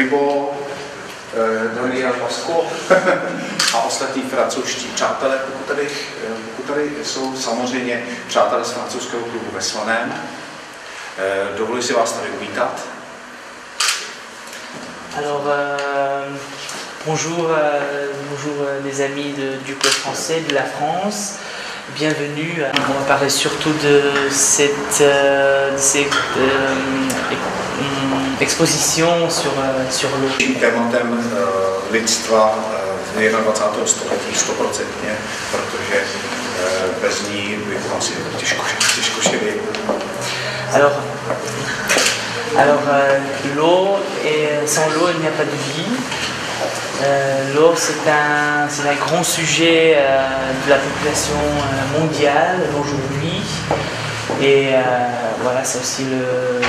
Ribo, Daniel Pasko a ostatní francouzští přátelé, pokud tady, pokud tady jsou samozřejmě přátelé z francouzského klubu ve Slaném. Dovoluji si vás tady uvítat. Alors, euh, bonjour, euh, bonjour euh, les amis de, du club français, de la France. Bienvenue. On va parler surtout de cette, euh, cette euh, exposition sur, euh, sur l'eau. Tím tématem uh, lidstva uh, v 21. století stoprocentně, protože uh, bez ní bychom asi těžko, těžko žili. Alors, alors euh, l'eau, sans l'eau, il n'y a pas de vie. Euh, l'eau, c'est un, c'est un grand sujet euh, de la population mondiale aujourd'hui. Et voilà, c'est aussi le,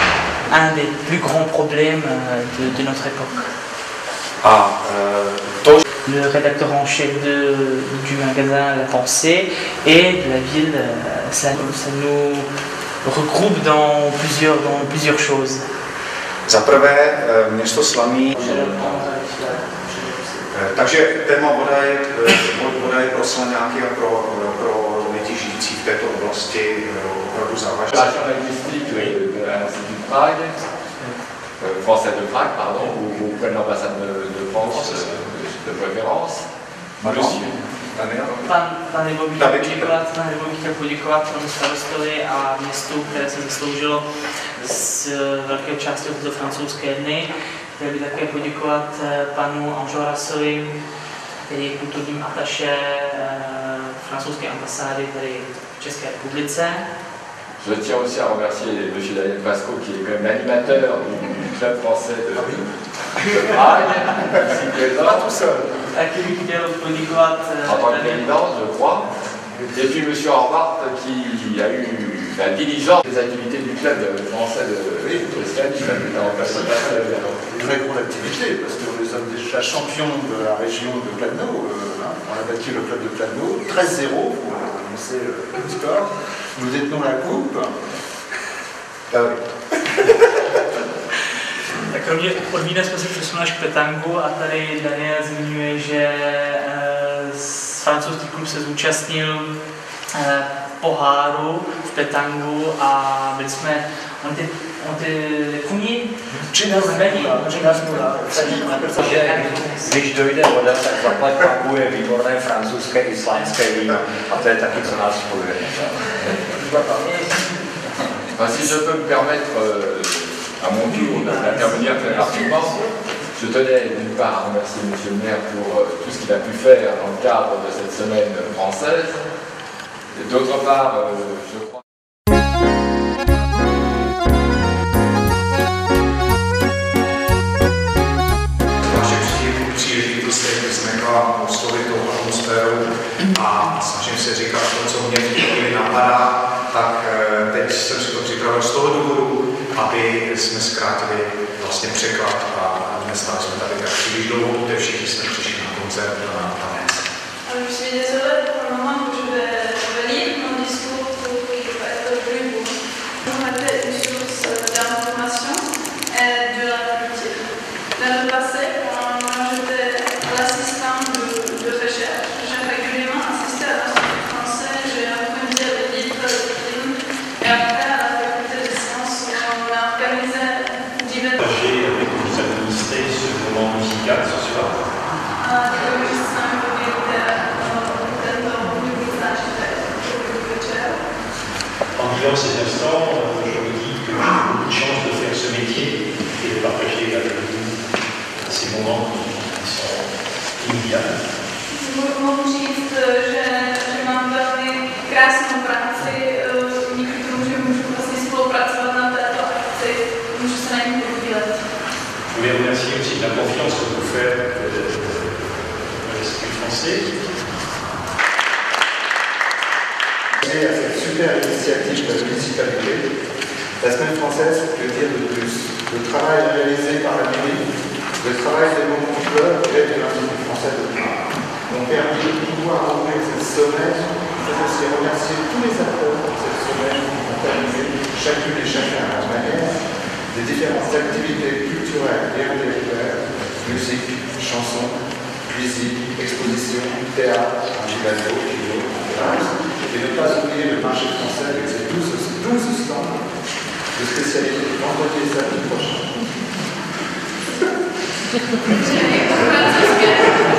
un des plus grands problèmes de, de notre époque. A to, Le rédacteur en chef de- du magasin La Pensée et de la ville, ça, ça nous regroupe dans plusieurs, dans plusieurs choses. Za prvé, eh, město Slaný, eh, takže téma voda je, eh, voda je pro Slaňáky a pro, pro lidi žijící v této oblasti opravdu závažná. Français de Prague, pardon, ou de l'ambassade de, de France de préférence. Monsieur. Daniel? Pan, pan Nebo bych chtěl poděkovat, pan Nebo bych chtěl poděkovat panu starostovi a městu, které se zasloužilo z velké části této francouzské dny. Chtěl bych také poděkovat eh, panu Anžorasovi, který je kulturním ataše eh, francouzské ambasády tady v České republice. Je tiens aussi à remercier M. Daniel Pasco, qui est quand même l'animateur du club français de, Prague, ici présent, Taky chtěl poděkovat eh, en tant que président, je crois. Et puis M. Horvath, qui a eu la diligence des activités du club français de, passage. Une vraie grande activité, parce que nous sommes déjà champions de la région de Plano. euh, hein. on a battu le club de Plano, 13-0, pour annoncer le le score. Nous détenons la coupe. David. Tak kromě odvídne jsme se přesunuli až k petangu a tady Daniel zmiňuje, že eh, francouzský klub se zúčastnil eh, poháru v petangu a byli jsme, on ty, on ty kuní, 13 13 protože když dojde voda, tak zaplať papu je výborné francouzské i slánské víno. A to je taky, co nás spojuje. Si je peux me permettre euh, à mon tour d'intervenir très rapidement, je tenais d'une part à remercier M. le maire pour euh, tout ce qu'il a pu faire dans le cadre de cette semaine française. D'autre part, euh, je crois. A aby jsme zkrátili vlastně překlad a nestáli jsme tady tak příliš dlouho, protože všichni jsme přišli na koncert a na tanec. Alors, je confiance que vous faites euh, à l'Institut français. Et à cette super initiative de la municipalité. La semaine française, que dire de plus Le travail réalisé par la mairie, le travail des moments joueurs et de l'Institut français de Prague ont permis de pouvoir ouvrir cette semaine. Je aussi remercier tous les acteurs de cette semaine amusé chacune et chacun à leur manière. Des différentes activités culturelles et intellectuelles, musique, chansons, cuisine, exposition, théâtre, un gymnasio, kilo, et ne pas oublier le marché français avec ses 12, 12 stands de spécialité vendredi et samedi prochain.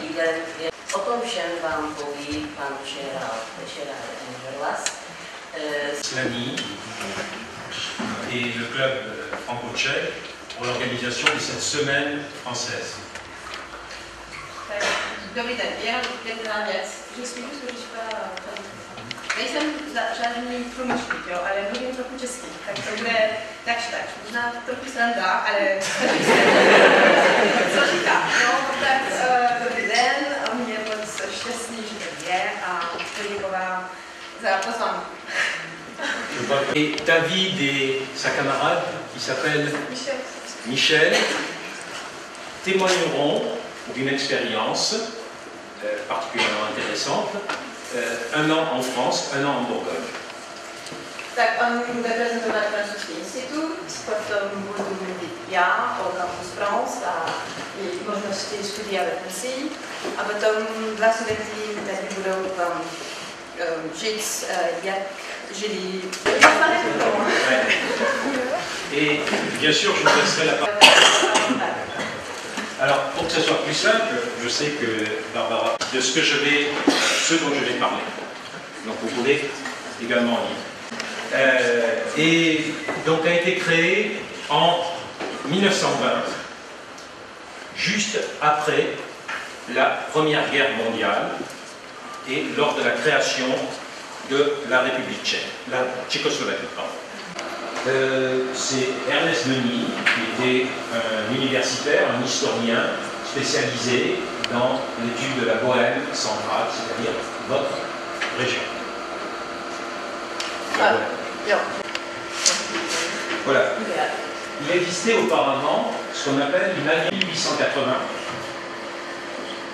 týden, je o tom všem vám poví pan Gerard Engerlas. Eh, Slany et le club euh, franco-tchèque pour l'organisation de cette semaine française. Dobrý den, že říká, nejsem za- žádný průmyšník, jo, ale mluvím trochu česky, tak to bude takž tak, možná trochu sranda, ale co říká, no, tak dobrý den, a mě moc šťastný, že to je a poděkovám za pozvánku. Et David et sa camarade, qui s'appelle Michel. Michel, témoigneront d'une expérience euh, particulièrement intéressante, un an en France, un an en Bourgogne. Tak on bude prezentovat francouzský institut, potom budu mluvit já o Campus France a její možnosti studia ve Francii. A potom dva studenti vám um, říct, uh, jak žili. Et bien sûr, je vous laisserai la parole. Alors, pour que ce soit plus simple, je sais que Barbara, de ce dont je vais parler. Donc, vous pouvez également lire. Euh, et donc, a été créé en 1920, juste après la Première Guerre mondiale et lors de la création de la République tchèque, la Tchécoslovaquie. Euh, c'est Ernest Meunier, qui était un universitaire, un historien spécialisé dans l'étude de la Bohème centrale, c'est-à-dire votre région. Ah. Voilà. Il existait auparavant ce qu'on appelle une alliance 1880.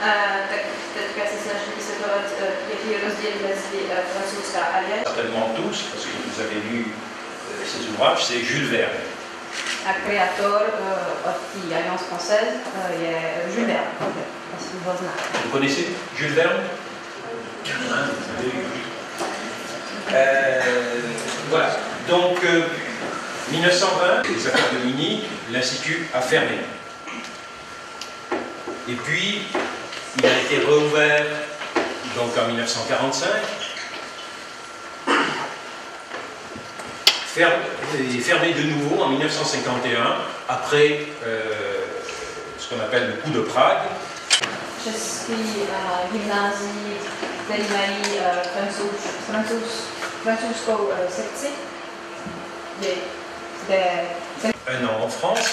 Eh, tak teďka se snažím vysvětlovat, eh, jaký je rozdíl mezi eh, francouzská aliance Certainement tous, parce que vous avez lu euh, ces ouvrages, c'est Jules Verne. a kreator eh, od té Alliance française Jules Verne. Vous connaissez Jules Verne. Euh, Voilà. Donc, euh, 1920, les affaires de Mini, l'Institut a fermé. Et puis, il a été réouvert donc en 1945. Ferme- et fermé de nouveau en 1951, après euh, ce qu'on appelle le coup de Prague. Je suis à gymnázii, který mají francouz, francouz, francouzskou sekci, kde, kde Un an en France,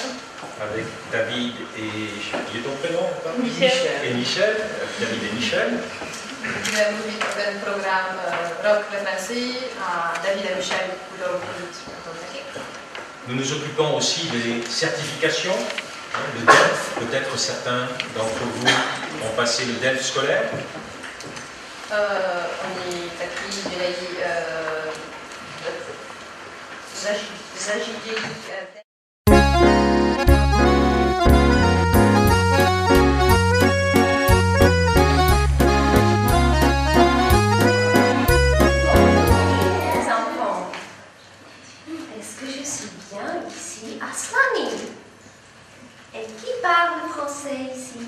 avec David et. J'ai oublié ton prénom encore Michel. Et Michel, avec David et Michel. bude mluvit o ten program Rok ve Francii a David a Michel budou mluvit o tom taky. Nous nous occupons aussi des certifications, hein, le DELF. Peut-être certains d'entre vous ont passé le DELF scolaire. Eh, oni taky dělají eh, zaži- zařídění eh, Les enfants, est-ce que je suis bien ici à Slaný Et qui parle français ici?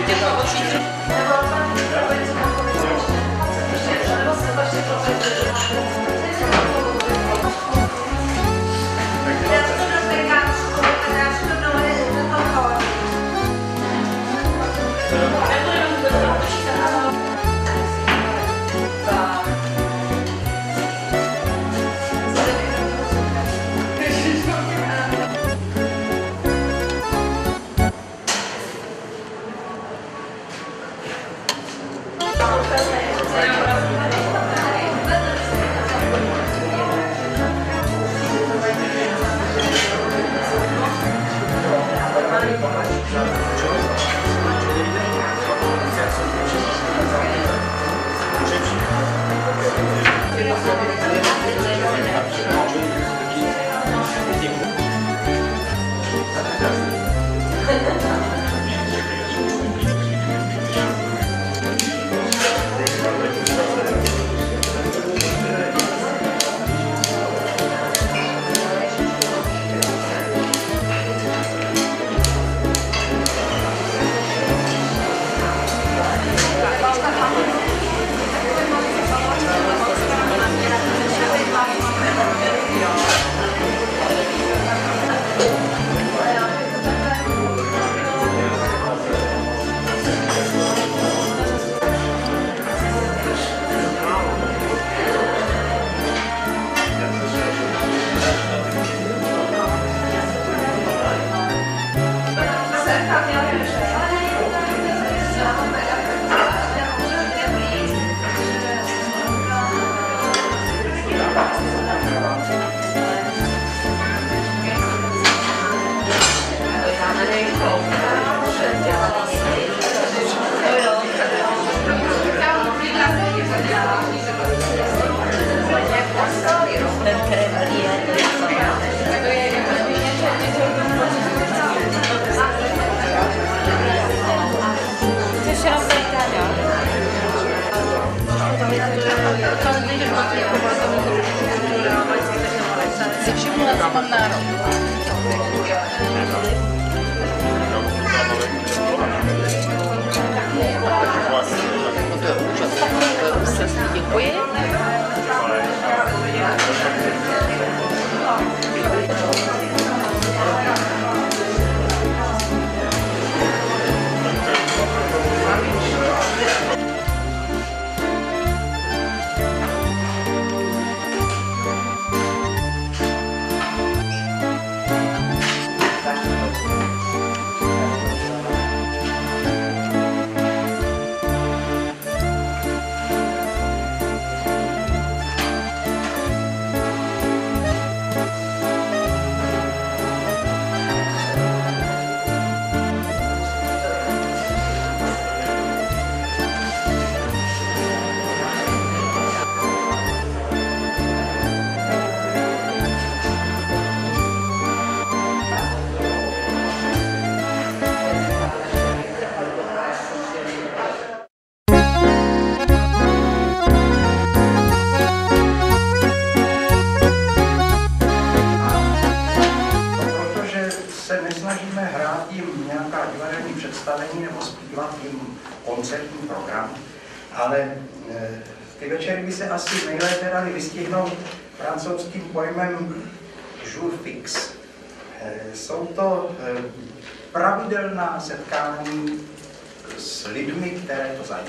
Eu o título.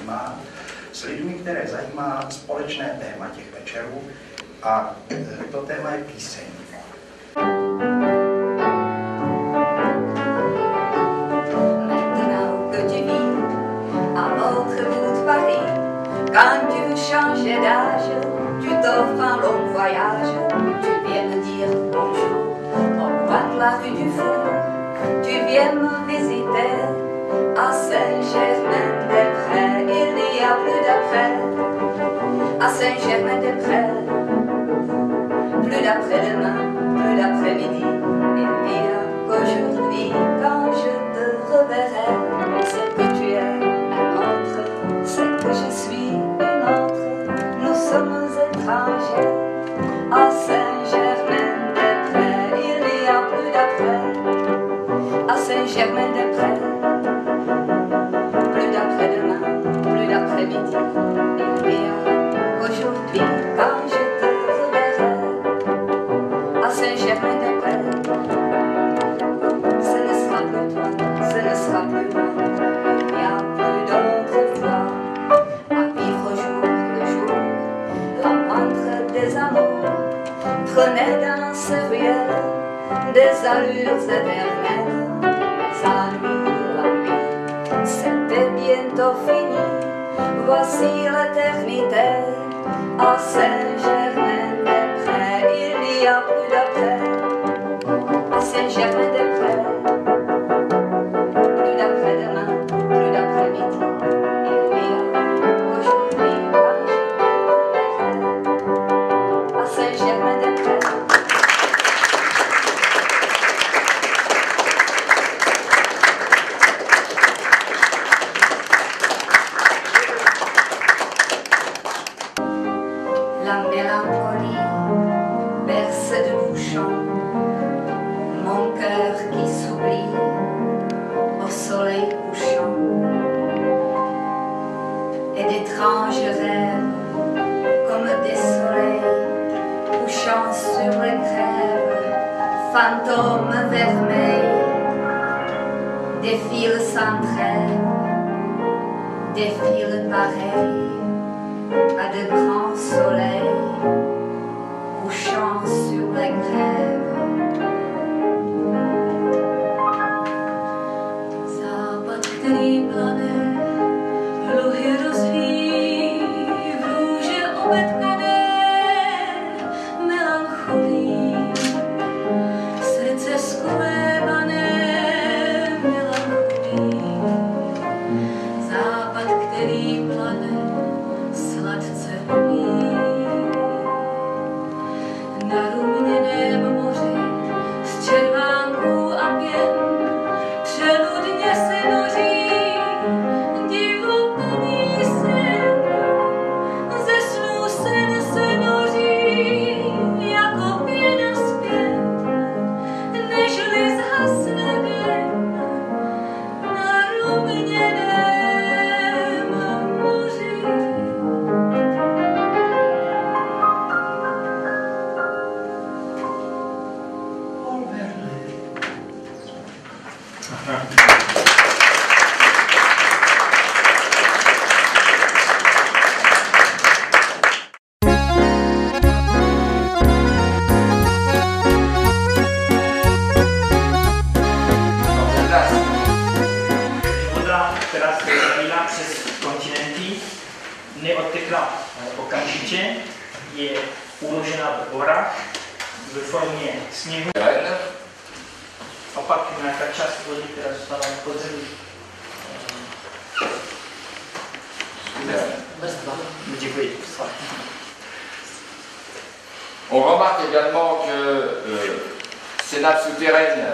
zajímá, s lidmi, které zajímá společné téma těch večerů a e, to téma je píseň. Quand tu d'âge, tu t'offres un long voyage, tu viens me dire bonjour, on voit la rue du Four, tu viens me visiter à Saint-Germain. Saint-Germain-des-Prés. Plus l'après-demain, plus l'après-midi, et pire hein, qu'aujourd'hui. l'impolie, bercé de bouchons, mon cœur qui s'oublie au soleil couchant, et d'étranges rêves comme des soleils couchant sur les grèves, fantômes vermeils, défilent sans trêve, défilent pareils à de grands soleils couchant sur les grèves. Na ruměném On remarque également que euh, ces nappes souterraines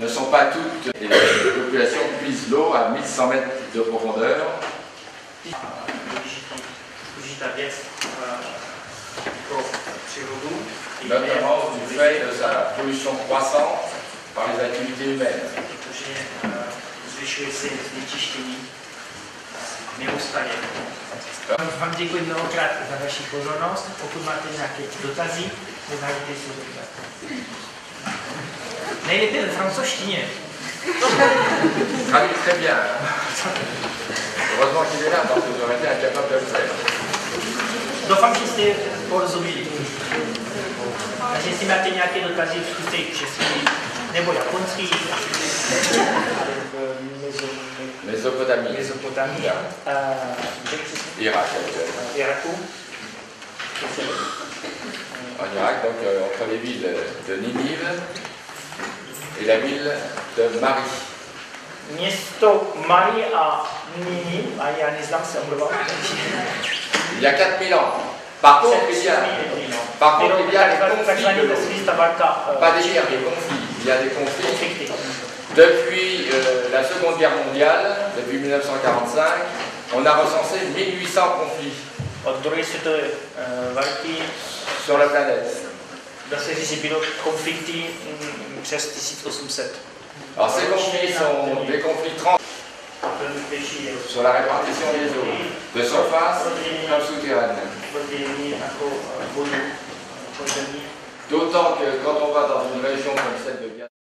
ne sont pas toutes, et les populations puisent l'eau à 1100 mètres de profondeur. Přírodu. notamment du fait de sa pollution croissante par les activités humaines. Protože zvyšuje se znečištění neustále. Vám děkuji mnohokrát za vaši pozornost. Pokud máte nějaké dotazy, nevážte si zeptat. Nejlépe ve francouzštině. Traduit très bien. hein. Heureusement qu'il est là parce que j'aurais été incapable de le faire. Doufám, že jste porozuměli. Takže jestli máte nějaké dotazy, zkuste česky nebo japonský. Mésopotamie. Mésopotamie. Euh, Irak. Iraku. En Irak, donc euh, entre les villes de Ninive et la ville de Mari. Město Mari a Nini, a já neznám se omlouvám. Il y a 4000 ans. Par contre, il y a, par contre, il y a des conflits de. Pas des guerres, des conflits. Il y a des conflits. Depuis euh, la Seconde Guerre mondiale, depuis 1945, on a recensé 1800 conflits uh, války sur la planète. mm, přes 1800. Alors ces conflits sont des conflits trans sur la répartition des eaux, de surface comme souterraine. D'autant que quand on va dans une région comme celle de Guyane,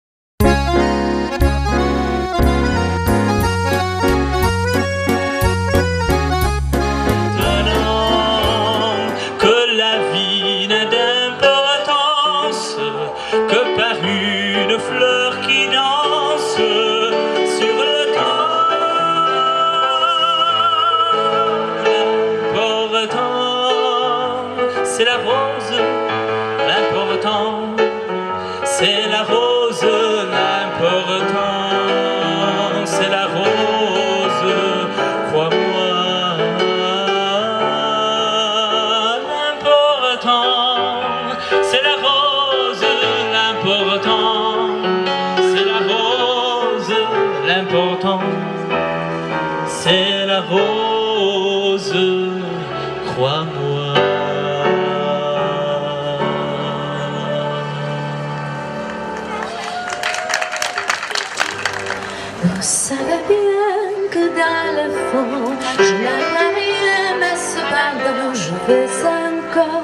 Vous savez bien que dans le fond, je n'aime rien, mais cependant, je vais encore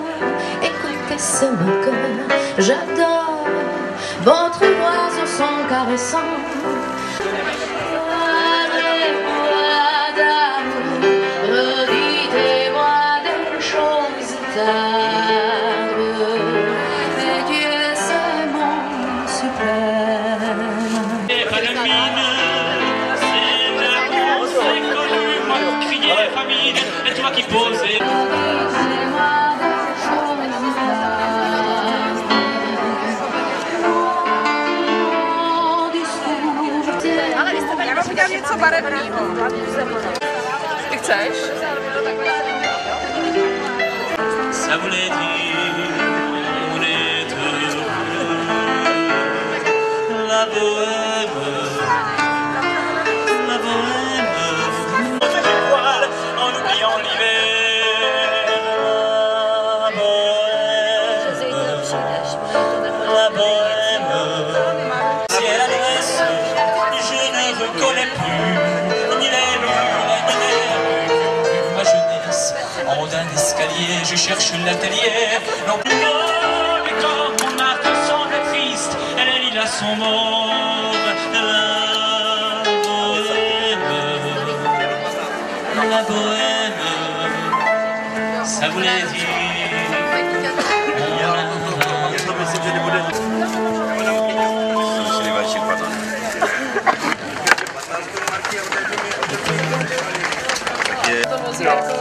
écouter ce moqueur. J'adore votre voix au son caressant. Cześć. Elle il a son mort. La bohème, la bohème, ça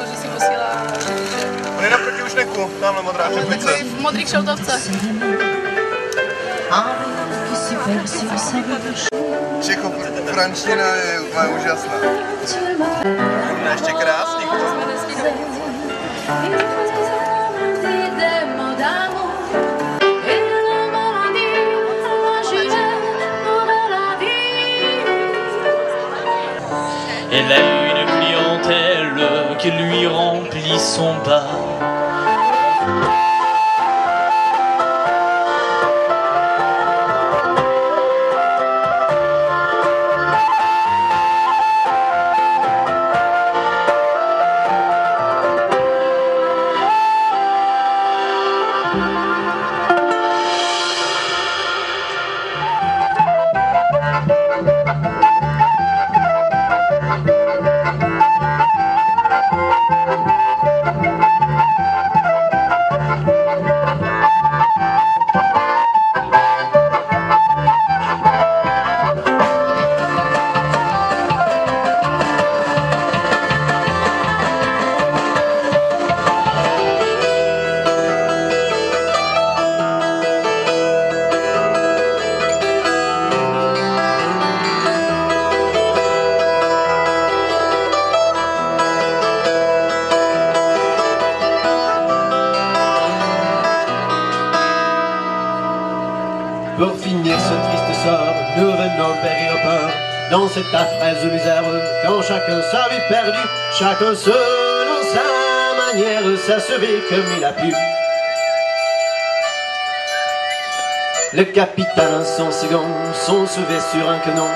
že si posílá. On tamhle modrá čepice. V modrých šeltovce. Čecho, frančtina je úplně úžasná. A ještě krásný k tomu. Elle a une clientèle qui lui remplit son bar. Chacun selon sa manière s'assurer comme il a pu. Le capitaine, son second, sont sauvés sur un canon,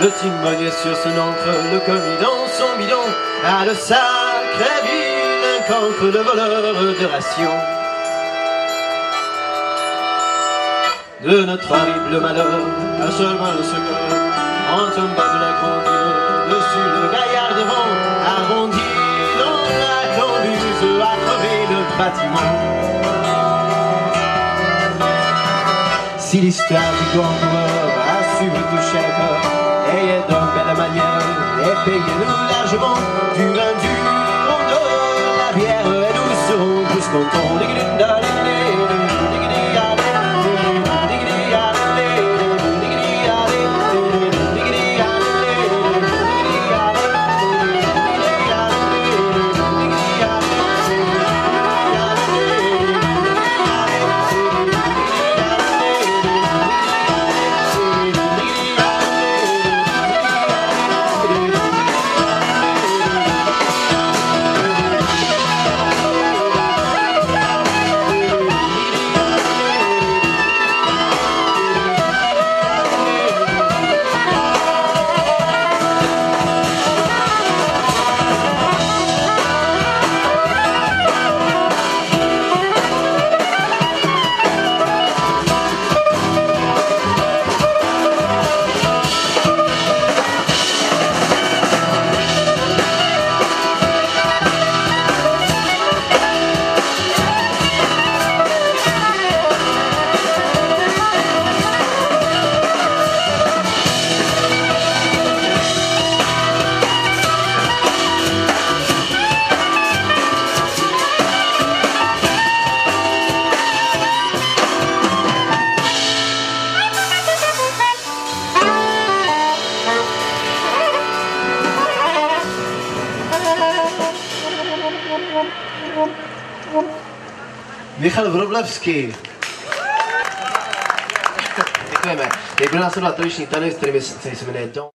le timonier sur son encre, le commis dans son bidon, à le sacré vilain cancre, le voleur de rations. de notre horrible malheur, un seulement le secret, en tombant de la conduite, dessus le gaillard Si l'histoire du grand coureur a su vous toucher le cœur, ayez donc belle manière, et payez-nous largement, du vin dur, on donne la bière, et nous serons plus contents. Michal Wroblewský. Děkujeme. Jak bude následovat tradiční tanec, který se jmenuje Don.